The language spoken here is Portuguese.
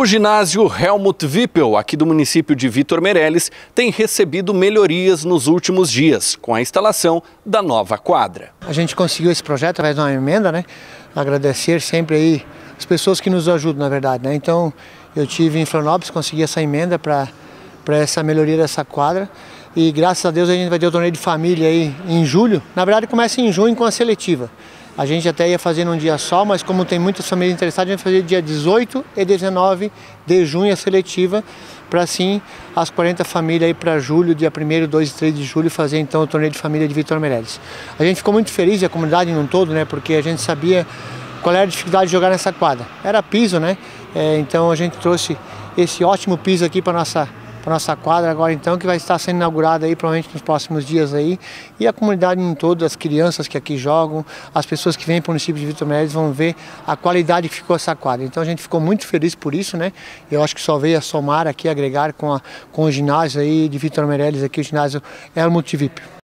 O ginásio Helmut Wippel, aqui do município de Vitor Meirelles, tem recebido melhorias nos últimos dias, com a instalação da nova quadra. A gente conseguiu esse projeto através de uma emenda, né? Agradecer sempre aí as pessoas que nos ajudam, na verdade, né? Então, eu tive em Florianópolis, consegui essa emenda para essa melhoria dessa quadra. E graças a Deus a gente vai ter o torneio de família aí em julho. Na verdade começa em junho com a seletiva. A gente até ia fazer num dia só, mas como tem muitas famílias interessadas, a gente vai fazer dia 18 e 19 de junho a seletiva, para assim as 40 famílias aí para julho, dia 1 2 e 3 de julho, fazer então o torneio de família de Vitor Meirelles. A gente ficou muito feliz, a comunidade num todo, né, porque a gente sabia qual era a dificuldade de jogar nessa quadra. Era piso, né? É, então a gente trouxe esse ótimo piso aqui para nossa para nossa quadra agora então, que vai estar sendo inaugurada aí provavelmente nos próximos dias aí. E a comunidade em todo, as crianças que aqui jogam, as pessoas que vêm para o município de Vitor Meirelles vão ver a qualidade que ficou essa quadra. Então a gente ficou muito feliz por isso, né? Eu acho que só veio a somar aqui, agregar com, a, com o ginásio aí de Vitor Meirelles aqui, o ginásio Helmut Vip.